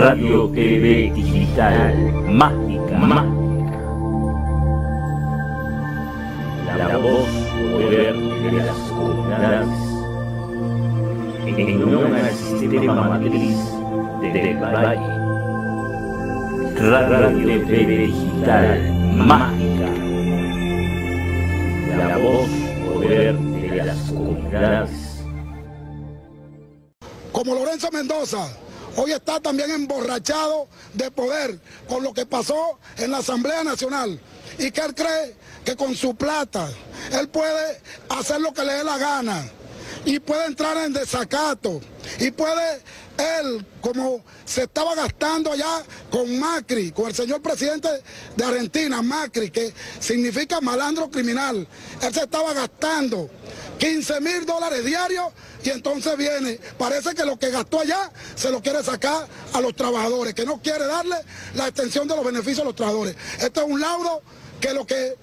Radio TV Digital Mágica. Mágica. La voz poder de las comunidades. En unión al sistema matriz de Valle. Radio TV Digital Mágica. La voz poder de las comunidades. Como Lorenzo Mendoza, hoy está también emborrachado de poder con lo que pasó en la Asamblea Nacional. Y que él cree que con su plata él puede hacer lo que le dé la gana y puede entrar en desacato y puede él, como se estaba gastando allá con Macri, con el señor presidente de Argentina, Macri, que significa malandro criminal, él se estaba gastando 15 mil dólares diarios y entonces viene, parece que lo que gastó allá se lo quiere sacar a los trabajadores, que no quiere darle la extensión de los beneficios a los trabajadores. Este es un laudo que lo que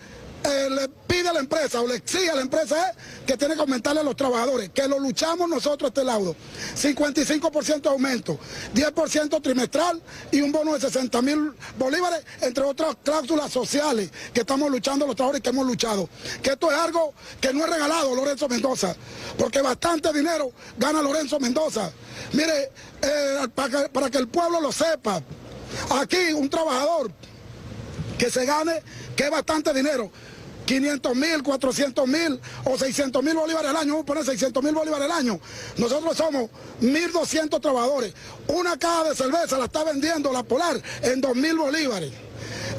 eh, le pide a la empresa o le exige a la empresa es que tiene que aumentarle a los trabajadores, que lo luchamos nosotros este laudo. 55% de aumento, 10% trimestral y un bono de 60 mil bolívares, entre otras cláusulas sociales que estamos luchando los trabajadores que hemos luchado. Que esto es algo que no es regalado Lorenzo Mendoza, porque bastante dinero gana Lorenzo Mendoza. Mire, eh, para que el pueblo lo sepa, aquí un trabajador que se gane, que es bastante dinero, 500 mil, 400 mil o 600 mil bolívares al año, vamos a poner 600 mil bolívares al año. Nosotros somos 1.200 trabajadores. Una caja de cerveza la está vendiendo la Polar en 2 mil bolívares.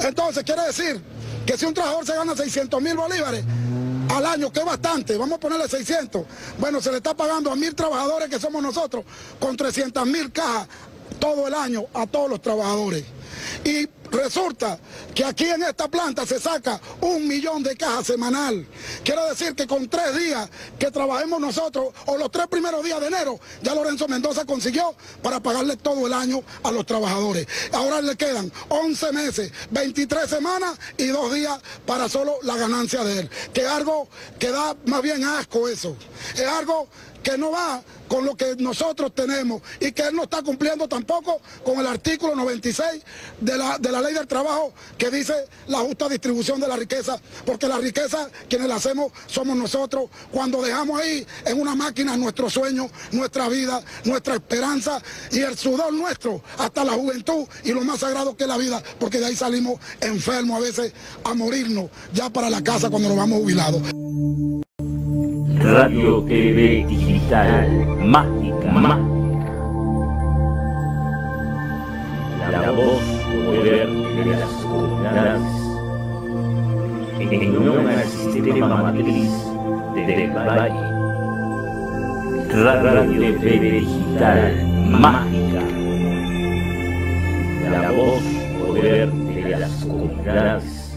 Entonces quiere decir que si un trabajador se gana 600 mil bolívares al año, que es bastante, vamos a ponerle 600, bueno, se le está pagando a mil trabajadores que somos nosotros con 300 mil cajas todo el año a todos los trabajadores. Y resulta que aquí en esta planta se saca un millón de cajas semanal. Quiero decir que con tres días que trabajemos nosotros, o los tres primeros días de enero, ya Lorenzo Mendoza consiguió para pagarle todo el año a los trabajadores. Ahora le quedan 11 meses, 23 semanas y dos días para solo la ganancia de él. Que algo que da más bien asco eso. Es algo que no va con lo que nosotros tenemos y que él no está cumpliendo tampoco con el artículo 96 de la, de la ley del trabajo que dice la justa distribución de la riqueza, porque la riqueza quienes la hacemos somos nosotros cuando dejamos ahí en una máquina nuestro sueño, nuestra vida, nuestra esperanza y el sudor nuestro hasta la juventud y lo más sagrado que es la vida, porque de ahí salimos enfermos a veces a morirnos ya para la casa cuando nos vamos jubilados. Radio TV Digital Mágica. Mágica. La voz poder de las comunidades. En unión al sistema matriz de Valle. Radio TV Digital Mágica. La voz poder de las comunidades.